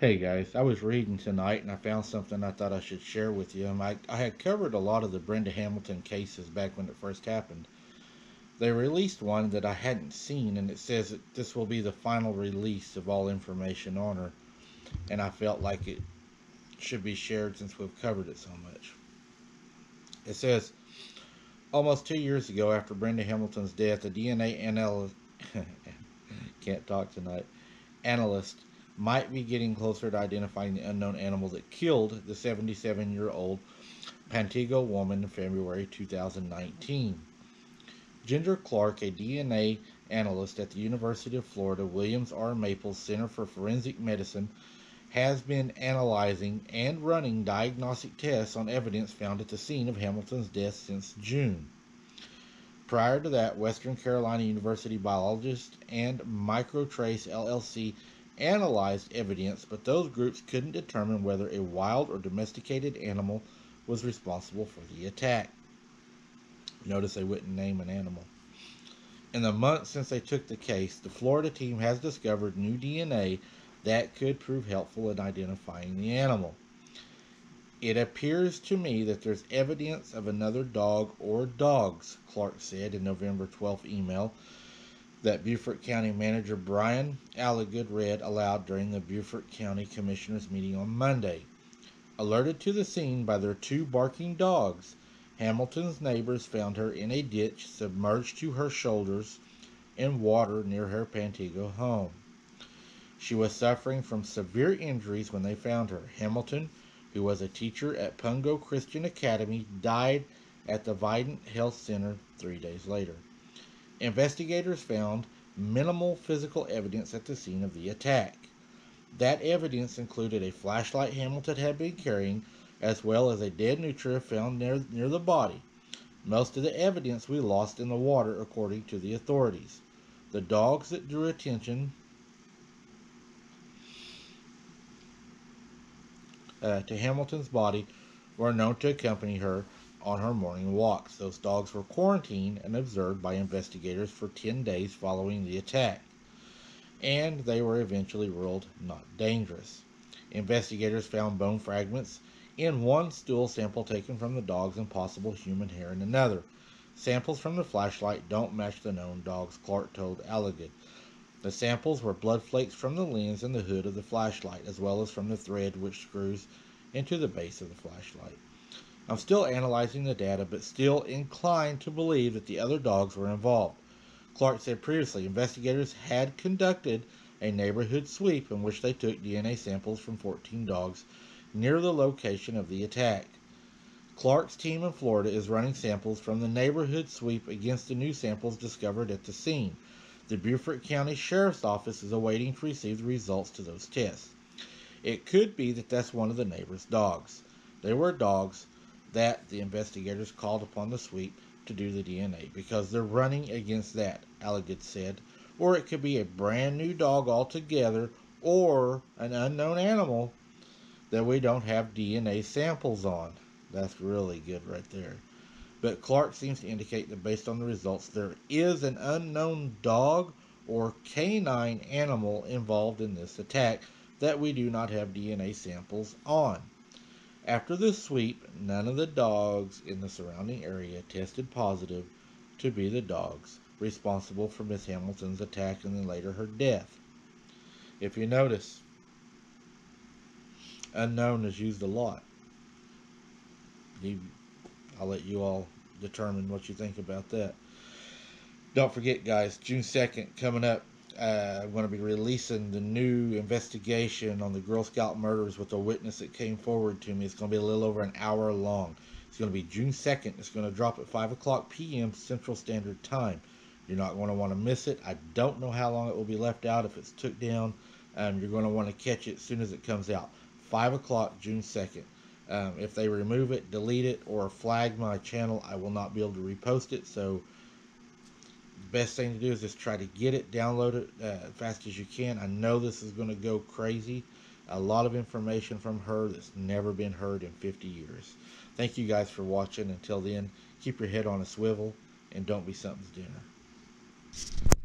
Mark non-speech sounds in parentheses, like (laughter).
Hey guys, I was reading tonight and I found something I thought I should share with you. I, I had covered a lot of the Brenda Hamilton cases back when it first happened. They released one that I hadn't seen and it says that this will be the final release of all information on her. And I felt like it should be shared since we've covered it so much. It says, almost two years ago after Brenda Hamilton's death, a DNA analyst, (laughs) can't talk tonight, analyst might be getting closer to identifying the unknown animal that killed the 77 year old Pantego woman in February 2019. Ginger Clark, a DNA analyst at the University of Florida Williams R. Maples Center for Forensic Medicine, has been analyzing and running diagnostic tests on evidence found at the scene of Hamilton's death since June. Prior to that, Western Carolina University biologist and Microtrace LLC analyzed evidence, but those groups couldn't determine whether a wild or domesticated animal was responsible for the attack. Notice they wouldn't name an animal. In the months since they took the case, the Florida team has discovered new DNA that could prove helpful in identifying the animal. It appears to me that there's evidence of another dog or dogs, Clark said in November 12th email that Beaufort County Manager Brian Alligood read aloud during the Beaufort County Commissioners meeting on Monday. Alerted to the scene by their two barking dogs, Hamilton's neighbors found her in a ditch submerged to her shoulders in water near her Pantego home. She was suffering from severe injuries when they found her. Hamilton, who was a teacher at Pungo Christian Academy, died at the Vidant Health Center three days later. Investigators found minimal physical evidence at the scene of the attack. That evidence included a flashlight Hamilton had been carrying, as well as a dead nutria found near, near the body. Most of the evidence we lost in the water, according to the authorities. The dogs that drew attention uh, to Hamilton's body were known to accompany her on her morning walks. Those dogs were quarantined and observed by investigators for 10 days following the attack, and they were eventually ruled not dangerous. Investigators found bone fragments in one stool sample taken from the dogs and possible human hair in another. Samples from the flashlight don't match the known dogs, Clark told Alligood. The samples were blood flakes from the lens and the hood of the flashlight, as well as from the thread which screws into the base of the flashlight. I'm still analyzing the data, but still inclined to believe that the other dogs were involved. Clark said previously investigators had conducted a neighborhood sweep in which they took DNA samples from 14 dogs near the location of the attack. Clark's team in Florida is running samples from the neighborhood sweep against the new samples discovered at the scene. The Beaufort County Sheriff's Office is awaiting to receive the results to those tests. It could be that that's one of the neighbor's dogs. They were dogs that the investigators called upon the sweep to do the DNA because they're running against that, Alligood said. Or it could be a brand new dog altogether or an unknown animal that we don't have DNA samples on. That's really good right there. But Clark seems to indicate that based on the results, there is an unknown dog or canine animal involved in this attack that we do not have DNA samples on. After the sweep, none of the dogs in the surrounding area tested positive to be the dogs responsible for Miss Hamilton's attack and then later her death. If you notice, unknown is used a lot. I'll let you all determine what you think about that. Don't forget, guys, June 2nd coming up uh, I'm going to be releasing the new investigation on the Girl Scout murders with a witness that came forward to me. It's going to be a little over an hour long. It's going to be June 2nd. It's going to drop at 5 o'clock p.m. Central Standard Time. You're not going to want to miss it. I don't know how long it will be left out if it's took down. Um, you're going to want to catch it as soon as it comes out. 5 o'clock, June 2nd. Um, if they remove it, delete it, or flag my channel, I will not be able to repost it. So best thing to do is just try to get it, download it uh, as fast as you can. I know this is going to go crazy. A lot of information from her that's never been heard in 50 years. Thank you guys for watching. Until then, keep your head on a swivel and don't be something's dinner.